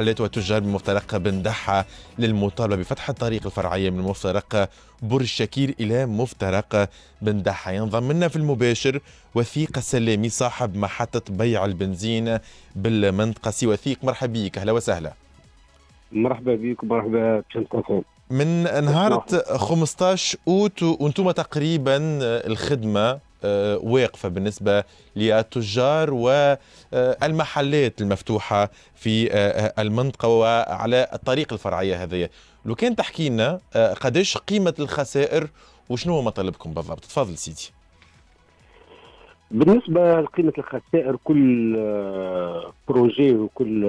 محلات وتجار بمفترق بن دحة للمطالبة بفتح الطريق الفرعية من مفترق برج شكير إلى مفترق بن دحة ينضم لنا في المباشر وثيق السلامي صاحب محطة بيع البنزين بالمنطقة سي وثيق مرحبا بك. أهلا وسهلا. مرحبا بك مرحبا بشمس من نهار 15 أوت وأنتم تقريبا الخدمة آه، واقفة بالنسبة للتجار والمحلات المفتوحة في آه، المنطقة وعلى الطريق الفرعية هذه. لو كان تحكي لنا آه، قديش قيمة الخسائر وشنو هو مطالبكم بالضبط؟ تفضل سيدي. بالنسبة لقيمة الخسائر كل projet وكل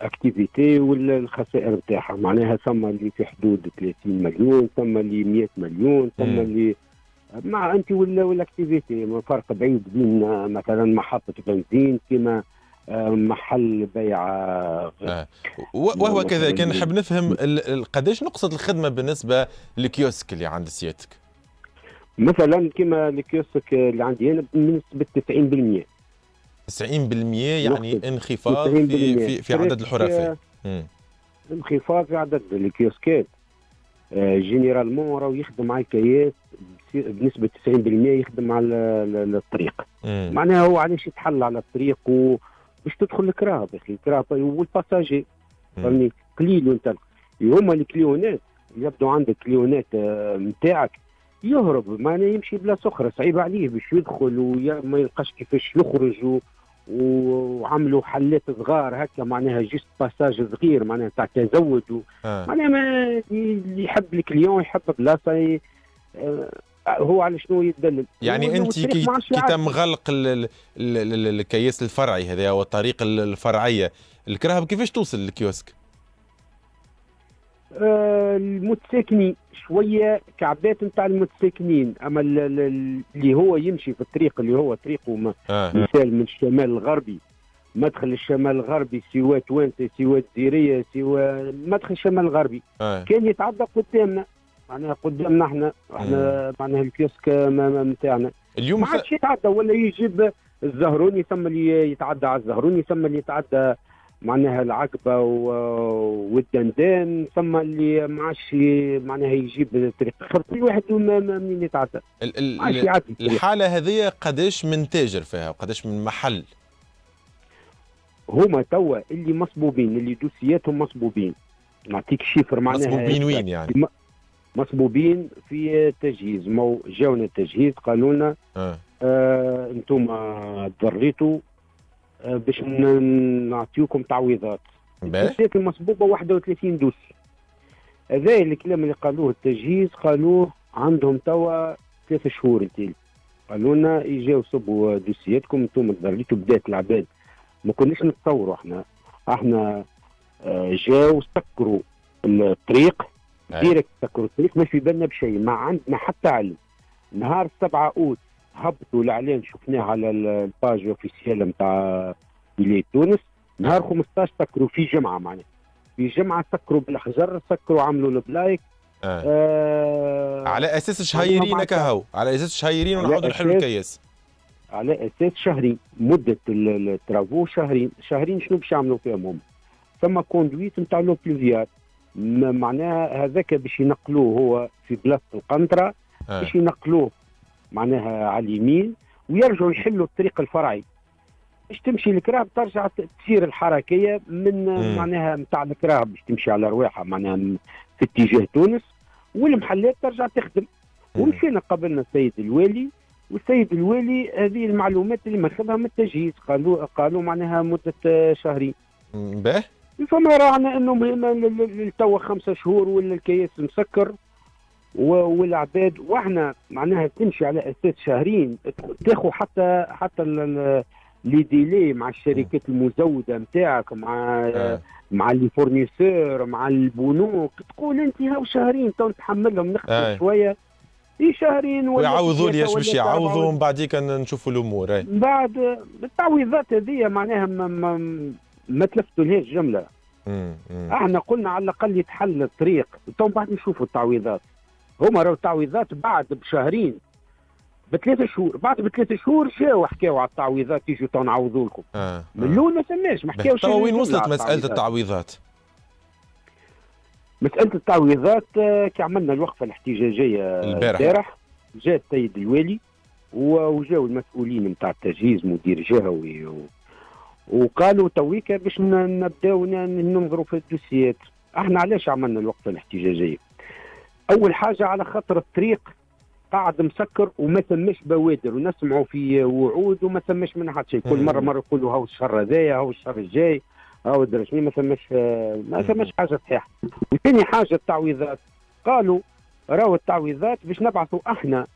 activité والخسائر نتاعها معناها ثم اللي في حدود 30 مليون ثم اللي 100 مليون ثم اللي معناتها ولا وال activité فرق بعيد بين مثلا محطة بنزين كما آه، محل بيع آه. وهو كذلك نحب نفهم قديش نقصد الخدمة بالنسبة لل kiosque اللي عند سيادتك؟ مثلا كما ال kiosque اللي عندي أنا بنسبه 90% 90% يعني انخفاض في في, في عدد الحرفاء انخفاض في عدد ال kiosqueات. généralement راهو يخدم على الكياس بنسبة 90% يخدم على الطريق. معناها هو علاش يتحل على الطريق و باش تدخل الكراب يا أخي. الكراب والباساجي فهمني؟ قليل وانت. هما الكليونات يبدو عندك كليونات نتاعك آه، يهرب. معناها يمشي بلا سخره صعيب عليه باش يدخل وما يلقاش كيفاش يخرج و... وعملوا حلات صغار هكا معناها juste passage صغير معناها تاع تزود آه. معناها ما اللي يحب ال client يحب بلاصة آه، هو على شنو يدلل يعني أنت كي, كي تم غلق الكياس الفرعي هذا أو الطريق الفرعية الكرهب كيفاش توصل للكيوسك؟ آه المتساكنين شوية كعبات نتاع المتساكنين أما اللي هو يمشي في الطريق اللي هو طريقه آه. مثال من الشمال الغربي مدخل الشمال الغربي سوى توانسة سوى الجزيريه سوى مدخل الشمال الغربي. آه. كان يتعدى قدامنا. معناها قدامنا إحنا. إحنا معناها الكيوسك نتاعنا اليوم ما عادش يتعدى. ولا يجيب الزهروني ثم اللي يتعدى. على الزهروني ثم اللي يتعدى معناها العقبة والدندان. ثم اللي ما عادش معناها يجيب طريق. كل واحد منين يتعدى؟ الحالة هذه قداش من تاجر فيها؟ وقداش من محل؟ هما توا اللي مصبوبين اللي دوسياتهم مصبوبين. نعطيك شيفر معناها مصبوبين وين يعني؟ مصبوبين في تجهيز مو جاونا التجهيز قالوا لنا آه. آه أنتم ضريتوا آه باش نعطيوكم تعويضات. الدوسيات المصبوبة 31 دوس. هذا الكلام اللي قالوه التجهيز قالوه عندهم توا ثلاث شهور التالي. قالوا لنا يجاو صبوا دوسياتكم أنتم ضريتوا بدات العباد. ما كناش نتصوروا إحنا. إحنا آه جاو سكروا الطريق direct سكروا الطريق ما في بالنا بشيء. ما عندنا حتى علم. نهار 7 أوت هبطوا الإعلان شفناه على ال page officielle نتاع ولاية تونس. نهار 15 سكروا في جمعة معناها. في جمعة سكروا بالأحجار سكروا عملوا ال plaques. آه. آه على أساس شهيرين كهو على أساس شهيرين ونعودوا نحلوا الكياس. على أساس شهرين مدة ال travaux شهرين شهرين شنو باش يعملوا فيهم هم ثم conduite نتاع l'eau pluviale معناها هذاك باش ينقلوه هو في بلاصة القنطرة آه. باش ينقلوه معناها على اليمين ويرجعوا يحلوا الطريق الفرعي. باش تمشي الكراب ترجع تسير الحركية من مم. معناها نتاع الكراب باش تمشي على رواحها معناها في اتجاه تونس والمحلات ترجع تخدم. ومشينا قبلنا السيد الوالي والسيد الوالي هذه المعلومات اللي ماخذها من التجهيز قالوا قالوا معناها مدة شهرين. باهي فما رانا انه توا خمسة شهور ولا الكياس مسكر والعباد وإحنا معناها تمشي على أساس شهرين تاخذ حتى حتى les délais مع الشركات المزودة نتاعك مع آه. مع les fournisseurs مع البنوك تقول أنت هاو شهرين تو نتحملهم نخدم آه. شوية في شهرين ولا يعوضوا لي إيش باش يعوضوا؟ ومن بعديك نشوفوا الأمور بعد التعويضات هذه معناها ما, ما, ما تلفتوا لهاش جملة. إحنا قلنا على الأقل يتحل الطريق. تو بعد نشوفوا التعويضات. هما راهو التعويضات بعد بشهرين بثلاث شهور. بعد بثلاث شهور جاوا حكاوا على التعويضات يجوا تو نعوضوا لكم. آه. آه. من الأول ما سماش ما حكاوش وين وصلت مسألة التعويضات؟ مسألة التعويضات آه، كي عملنا الوقفة الاحتجاجية البارح. جاء السيد الوالي وجاوا المسؤولين نتاع التجهيز مدير جهوي و... وقالوا تويكا باش نبداو ننظروا في الدوسيات. إحنا علاش عملنا الوقفة الاحتجاجية؟ أول حاجة على خاطر الطريق قاعد مسكر وما ثماش بوادر ونسمعوا في وعود وما ثماش منها حتى شيء. كل مرة مرة يقولوا هاو الشهر هذايا هاو الشهر الجاي. هاو درجني ما ثماش ما ثماش حاجة صحيحة. وثاني حاجة التعويضات. قالوا راهو التعويضات باش نبعثوا إحنا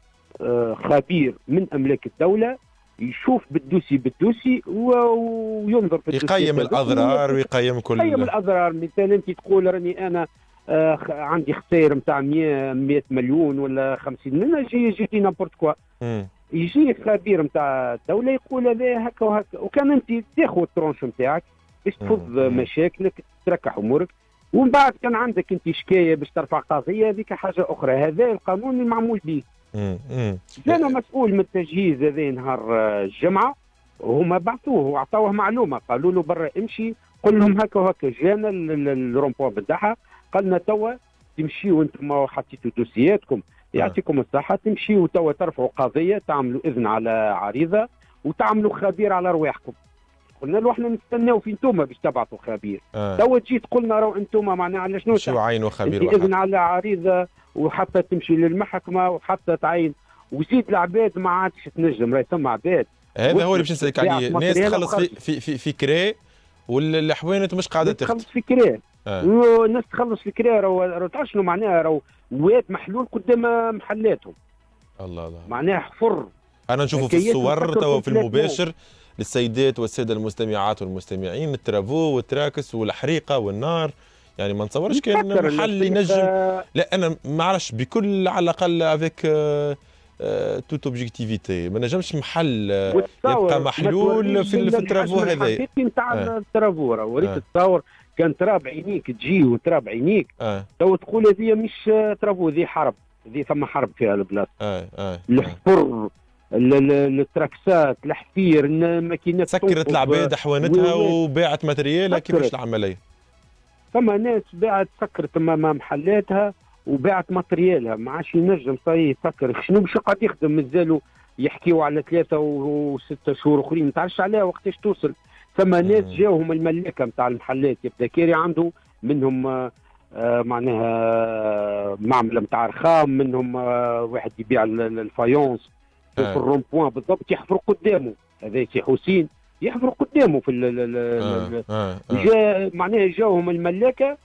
آه، خبير من أملاك الدولة يشوف بالدوسي بالدوسي وينظر في الدوسي يقيم الأضرار ويقيم كل يقيم الأضرار. مثلا أنت تقول راني أنا آه عندي خسائر نتاع 100 100 مليون ولا 50 من يجي يجي نابورت كوا. يجي خبير نتاع الدولة يقول هذا هكا وهكا. وكان أنت تاخذ الترونش نتاعك تفض مشاكلك تركح أمورك. ومن بعد كان عندك أنت شكاية باش ترفع قضية هذيك حاجة أخرى. هذا القانون المعمول به. أنا مسؤول من التجهيز هذا نهار الجمعة. هما بعثوه وأعطوه معلومة. قالوا له برا امشي. قل لهم هكا وهكا. جانا الرومبوان بالدحى قالنا توا تمشيوا أنتم حطيتوا دوسياتكم. يعطيكم الصحة. تمشيوا توا ترفعوا قضية تعملوا إذن على عريضة وتعملوا خبير على أرواحكم. قلنا له إحنا نستناو في أنتم باش تبعثوا خبير. آه. توا جيت قلنا راهو أنتم معناها على شنو شو عينوا خبير إذن على عريضة وحتى تمشي للمحكمة وحتى تعين. وزيد العباد ما عادش تنجم راهي ثم عباد. هذا هو اللي باش نسألك عليه. ناس تخلص في في في, في كري والحوانت مش قاعدة تخلص تخلص في كري. آه. الناس تخلص في كري راهو تعرف شنو معناها؟ راهو واد محلول قدام محلاتهم. الله الله. معناها حفر. أنا نشوفه في الصور توا في المباشر. للسيدات والسادة المستمعات والمستمعين ال travaux والتراكس والحريقة والنار يعني ما نتصورش كأن محل ينجم لا أنا ما عرفش بكل على الأقل avec toute objectivité ما نجمش محل آه، يبقى محلول في, في ال travaux هذا نتاع آه. ال travaux وريت آه. تصور كان ترى بعينيك تجي وترى بعينيك آه. تو تقول هذه مش travaux ذي حرب ذي ثم حرب فيها البلاصه آه. آه. الحفر التراكسات الحفير الماكينات سكرت العباد حوانتها وباعت matériel ها كيفاش العملية؟ ثم ناس باعت سكرت محلاتها وباعت ماتريالها ما عادش ينجم صاي يسكر. شنو باش يقعد يخدم؟ مازالوا يحكيوا على ثلاثة وستة شهور أخرين. ما تعرفش عليها وقتاش توصل. ثم ناس جاوهم الملاكة نتاع المحلات. يبدأ كيري عنده منهم آه معناها معملة نتاع رخام منهم آه واحد يبيع ال faïence. في آه. ال rond-point بالضبط يحفر قدامه هذا سي حسين يحفر قدامه في ال آه. جا معناها جاهم الملاكة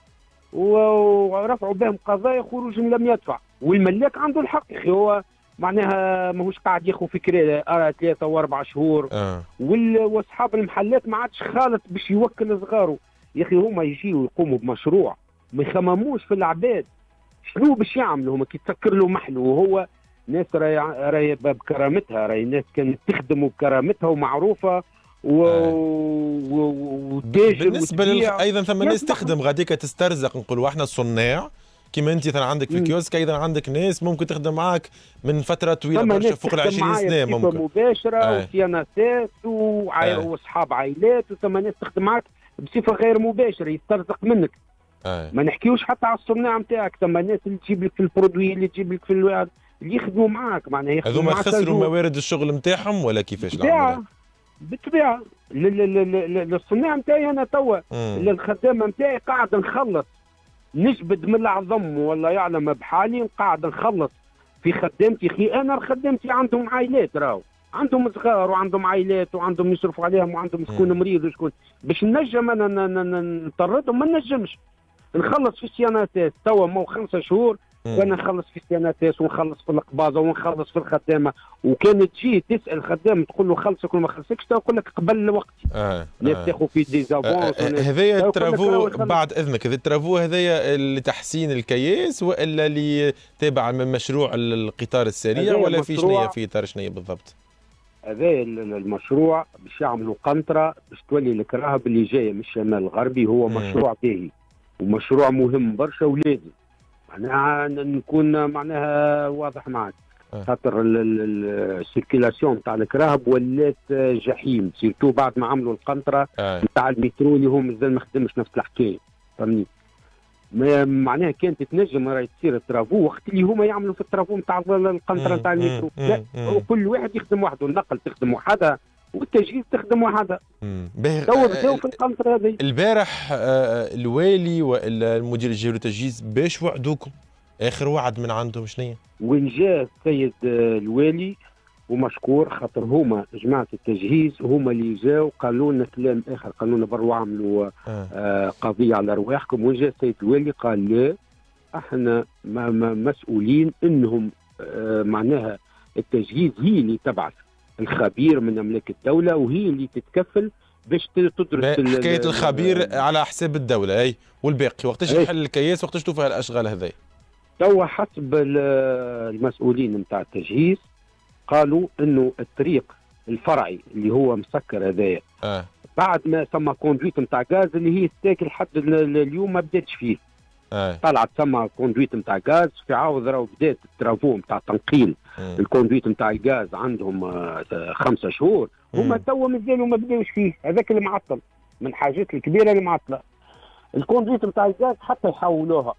ورفعوا بهم قضايا خروج لم يدفع والملاك عنده الحق يا أخي هو معناها ماهوش قاعد ياخذ في كراه ثلاثة وأربع شهور آه. وأصحاب المحلات ما عادش خالط باش يوكل صغاره يا أخي هما يجيوا يقوموا بمشروع ما يخمموش في العباد شنو باش يعملوا هما كي تسكر له محل وهو ناس راهي راهي بكرامتها راهي ناس كانت تخدم بكرامتها ومعروفة و... آه. و... بالنسبة لل... أيضا ثم ناس تخدم غاديك تسترزق نقولوا إحنا صناع كما أنت مثلا عندك في الكيوسك أيضا عندك ناس ممكن تخدم معك من فترة طويلة برشا فوق ال 20 سنة ممكن مباشرة آه. وصيانات وعي... آه. واصحاب عائلات وثم ناس تخدم معك بصفة غير مباشرة يسترزق منك آه. ما نحكيوش حتى على الصناع نتاعك ثم ناس اللي تجيب لك في البرودوي اللي تجيب لك في الوعد اللي يخدموا معاك معناها هذوما خسروا موارد الشغل نتاعهم ولا كيفاش العملية؟ بالطبيعة للصناع نتاعي أنا توا للخدامة نتاعي قاعد نخلص. نجبد من العظم ولا يعلم بحالي قاعد نخلص. في خدامتي خي أنا خدامتي عندهم عائلات راهو. عندهم صغار وعندهم عائلات وعندهم يصرفوا عليهم وعندهم شكون مريض وشكون. باش نجم أنا نطردهم ما نجمش. نخلص في ال CNSS توا مو خمسة شهور وأنا نخلص في ال CNSS ونخلص في القباضة ونخلص في الخدامة وكانت تجي تسأل خدام تقول له خلصك ولا ما خلصكش تقول لك قبل الوقت آه ناس آه. تاخذ في des avances آه. هذايا ال travaux بعد إذنك هذا ال travaux هذايا لتحسين الكياس وإلا اللي تابع من مشروع القطار السريع ولا في شنية في إطار شنية بالضبط؟ هذا المشروع باش يعملوا قنطرة باش تولي الكراهب اللي جاية من الشمال الغربي هو مشروع باهي ومشروع مهم برشا ولازم معناها نكون معناها واضح معك خاطر ال circulation تاع الكراهب ولات جحيم. surtout بعد ما عملوا القنطرة نتاع المترو اللي هو مازال ما خدمش نفس الحكاية. فهمني؟ معناها كانت تنجم راهي تصير ال travaux وقت اللي هما يعملوا في ال travaux نتاع القنطرة نتاع المترو. لا وكل واحد يخدم وحده. النقل تخدم وحدها والتجهيز تخدم وحدها تو بداو في القنطره هذه البارح آه، الوالي والمدير الجهوي للتجهيز باش وعدوكم. آخر وعد من عندهم شنو وين جاء السيد الوالي ومشكور خاطر هما جماعة التجهيز هما اللي جاوا قالوا لنا كلام آخر قالوا لنا بروا عملوا آه. آه. قضية على أرواحكم. وين جاء السيد الوالي؟ قال لا إحنا ما ما مسؤولين إنهم آه معناها التجهيز هي اللي تبعث. الخبير من املاك الدولة وهي اللي تتكفل باش تدرس حكاية الخبير على حساب الدولة أي والباقي. وقتاش يحل الكياس وقتاش توفى الأشغال هذي؟ توا حسب المسؤولين نتاع التجهيز قالوا إنه الطريق الفرعي اللي هو مسكر هذايا آه. بعد ما ثم conduite نتاع غاز اللي هي تاكل لحد اليوم ما بداتش فيه. طلعت ثم conduite نتاع غاز في عاود راهو بدات ال travaux نتاع تنقيل. آه. ال conduite نتاع الغاز عندهم آه خمسة شهور هما توا مازالوا ما بداوش فيه. هذاك اللي معطل من الحاجات الكبيرة اللي معطلة. ال conduite نتاع الغاز حتى يحولوها.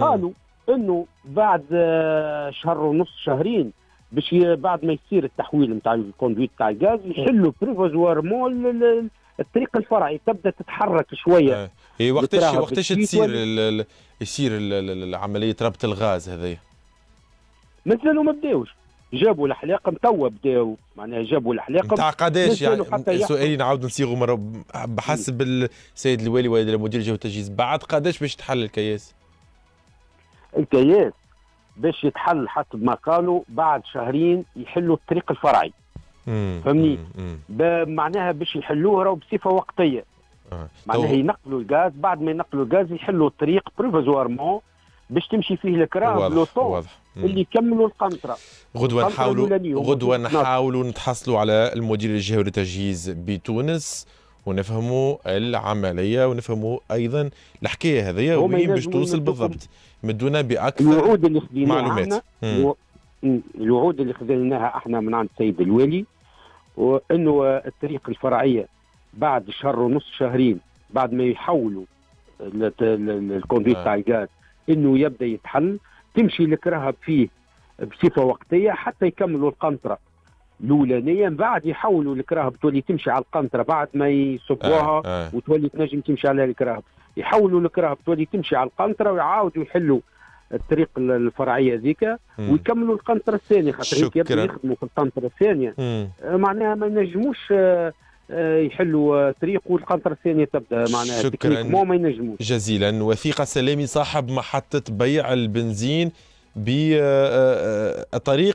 قالوا إنه بعد آه، شهر ونص شهرين باش بعد ما يصير التحويل نتاع ال conduite نتاع الغاز يحلوا provisoirement الطريق الفرعي. تبدأ تتحرك شوية. اي وقتاش وقتاش تصير يصير عملية ربط الغاز هذه مازالوا ما بداوش. جابوا الحلاقة توا بداوا معناها جابوا الحلاقة. نتاع قداش يعني؟ سؤالي نعاود نصيغه مرة. بحسب السيد الوالي ولا المدير الجهوي التجهيز بعد قداش باش تحل الكياس؟ الكياس باش يتحل حسب ما قالوا بعد شهرين يحلوا الطريق الفرعي. فهمني؟ معناها باش يحلوه راهو بصفة وقتية. آه. معناها ينقلوا الغاز بعد ما ينقلوا الغاز يحلوا الطريق بريفوزوارمون باش تمشي فيه الكراه بلوطون اللي يكملوا القنطرة. غدوة نحاولوا غدوة نحاولوا نتحصلوا على المدير الجهوي للتجهيز بتونس ونفهموا العملية ونفهموا أيضا الحكاية هذه وين باش توصل بالضبط. مدونا بأكثر الوعود اللي معلومات. الوعود اللي خذيناها أحنا من عند السيد الوالي وإنه الطريق الفرعية بعد شهر ونص شهرين بعد ما يحولوا الكونديت تاع الغاز إنه يبدأ يتحل تمشي الكرهب فيه بصفة وقتية حتى يكملوا القنطرة. الأولانية من بعد يحولوا الكراهب تولي تمشي على القنطرة بعد ما يصبوها آه آه. وتولي تنجم تمشي على الكراهب يحولوا الكراهب تولي تمشي على القنطرة ويعاودوا يحلوا الطريق الفرعية ذيك ويكملوا القنطرة الثانية. خاطر هيك يخدموا في القنطرة الثانية. معناها ما ينجموش آه, آه، يحلوا طريق والقنطره الثانية تبدأ معناها. شكرا. ما ينجموش. جزيلا. وثيقة سلامي صاحب محطة بيع البنزين بالطريقة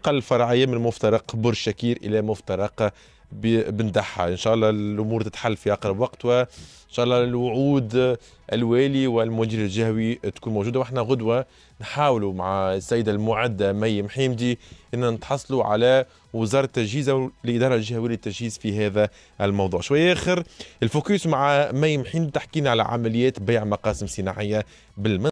الفرعية من مفترق برج شكير إلى مفترق بندحة إن شاء الله الأمور تتحل في أقرب وقت وإن شاء الله الوعود الوالي والمدير الجهوي تكون موجودة. وإحنا غدوة نحاولوا مع السيدة المعدة مي محيمدي أن نتحصلوا على وزارة التجهيز أو الإدارة الجهوية للتجهيز في هذا الموضوع. شوية آخر ال vox مع مي محيمدي تحكينا على عمليات بيع مقاسم صناعية بالمنطقة.